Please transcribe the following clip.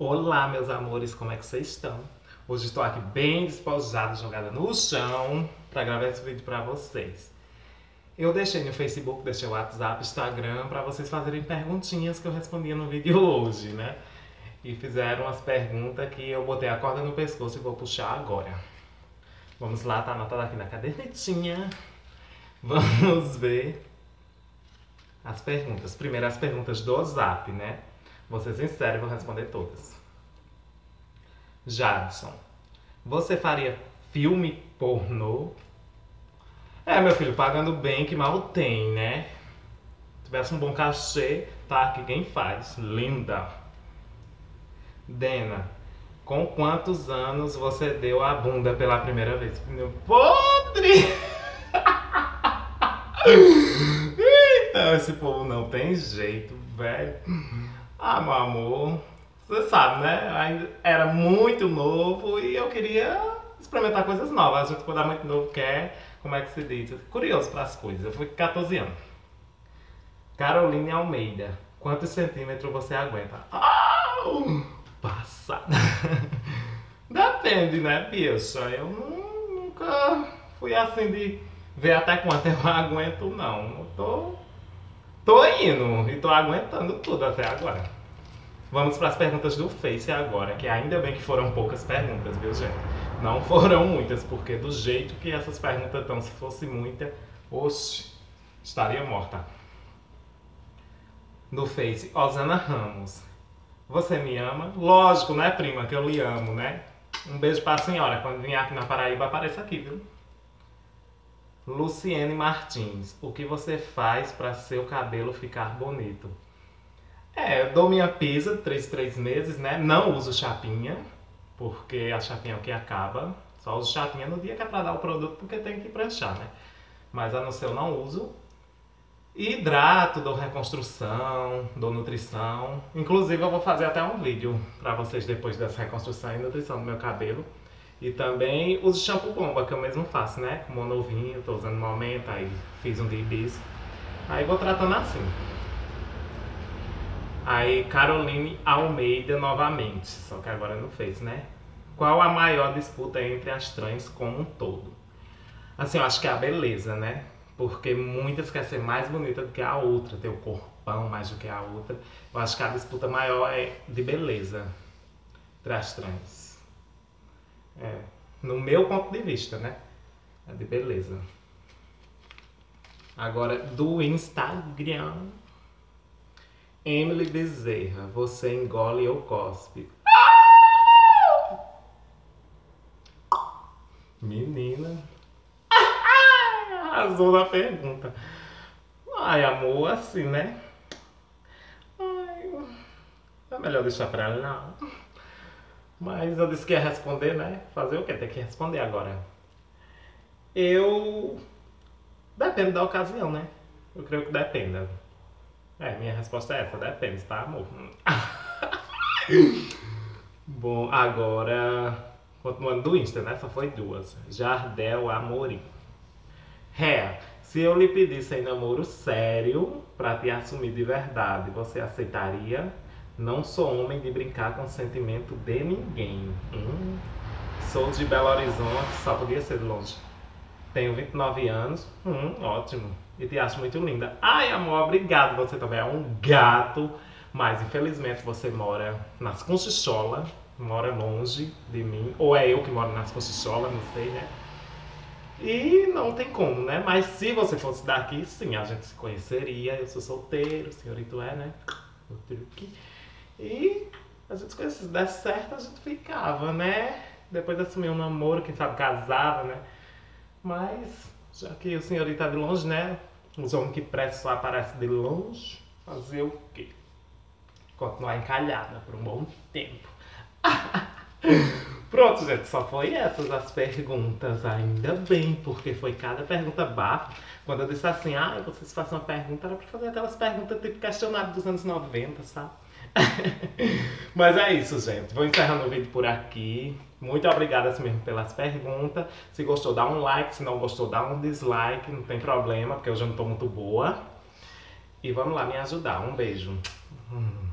Olá, meus amores, como é que vocês estão? Hoje estou aqui bem despojada, jogada no chão, para gravar esse vídeo para vocês. Eu deixei no Facebook, deixei o WhatsApp, Instagram, para vocês fazerem perguntinhas que eu respondia no vídeo hoje, né? E fizeram as perguntas que eu botei a corda no pescoço e vou puxar agora. Vamos lá, tá anotado aqui na cadernetinha. Vamos ver as perguntas. Primeiro as perguntas do Zap, né? Vou ser sincero e vou responder todas. Jadson, você faria filme pornô? É, meu filho, pagando bem que mal tem, né? Se tivesse um bom cachê, tá aqui quem faz. Linda. Dena, com quantos anos você deu a bunda pela primeira vez? Podre! Então, esse povo não tem jeito, velho. Ah, meu amor, você sabe, né? Ainda era muito novo e eu queria experimentar coisas novas. A gente, quando é muito novo, quer, como é que se diz? Curioso para as coisas. Eu fui com 14 anos. Caroline Almeida, quantos centímetros você aguenta? Ah, passada. Depende, né, bicha? Eu nunca fui assim de ver até quanto eu aguento, não. Eu tô Tô indo e tô aguentando tudo até agora. Vamos para as perguntas do Face agora, que ainda bem que foram poucas perguntas, viu, gente? Não foram muitas, porque do jeito que essas perguntas estão, se fosse muita, oxe, estaria morta. No Face, Osana Ramos. Você me ama? Lógico, né, prima, que eu lhe amo, né? Um beijo para a senhora. Quando vier aqui na Paraíba, apareça aqui, viu? Luciene Martins, o que você faz para seu cabelo ficar bonito? É, eu dou minha pisa 3 3 meses, né? Não uso chapinha, porque a chapinha é o que acaba. Só uso chapinha no dia que é para dar o produto, porque tem que pranchar, né? Mas a não ser eu não uso. Hidrato, dou reconstrução, dou nutrição. Inclusive eu vou fazer até um vídeo para vocês depois dessa reconstrução e nutrição do meu cabelo. E também uso shampoo bomba, que eu mesmo faço, né? Como novinho, tô usando no momento, aí fiz um de hibisco. Aí vou tratando assim. Aí Caroline Almeida novamente, só que agora não fez, né? Qual a maior disputa entre as trans como um todo? Assim, eu acho que é a beleza, né? Porque muitas querem ser mais bonita do que a outra, ter o corpão mais do que a outra. Eu acho que a disputa maior é de beleza entre as trans. É, no meu ponto de vista, né? É de beleza. Agora, do Instagram. Emily Bezerra, você engole ou cospe? Menina. Arrasou na pergunta. Ai, amor, assim, né? Ai, é melhor deixar pra lá. Mas eu disse que ia responder, né? Fazer o quê? Tem que responder agora. Eu. Depende da ocasião, né? Eu creio que dependa. É, minha resposta é essa, depende, tá, amor? Bom, agora. Continuando do Insta, né? Só foi duas. Jardel Amorim. Ré, se eu lhe pedisse em namoro sério pra te assumir de verdade, você aceitaria? Não sou homem de brincar com o sentimento de ninguém. Hum. Sou de Belo Horizonte, só podia ser de longe. Tenho 29 anos. Hum, ótimo. E te acho muito linda. Ai, amor, obrigado. Você também é um gato. Mas infelizmente você mora nas Conchichola, mora longe de mim. Ou é eu que moro nas Conchichola, não sei, né? E não tem como, né? Mas se você fosse daqui, sim, a gente se conheceria. Eu sou solteiro, senhorito é, né? O truque. E a gente conhecia, se desse certo, a gente ficava, né? Depois de assumir um namoro, quem sabe casava, né? Mas, já que o senhorito tá de longe, né? Os homens que prestam só aparecem de longe, fazer o quê? Continuar encalhada por um bom tempo. Pronto, gente, só foi essas as perguntas. Ainda bem, porque foi cada pergunta bafa. Quando eu disse assim, ah, vocês façam uma pergunta, era pra fazer aquelas perguntas tipo questionário dos anos 90, sabe? Mas é isso, gente. Vou encerrando o vídeo por aqui. Muito obrigada assim mesmo pelas perguntas. Se gostou, dá um like. Se não gostou, dá um dislike. Não tem problema, porque eu já não tô muito boa. E vamos lá me ajudar. Um beijo. Hum.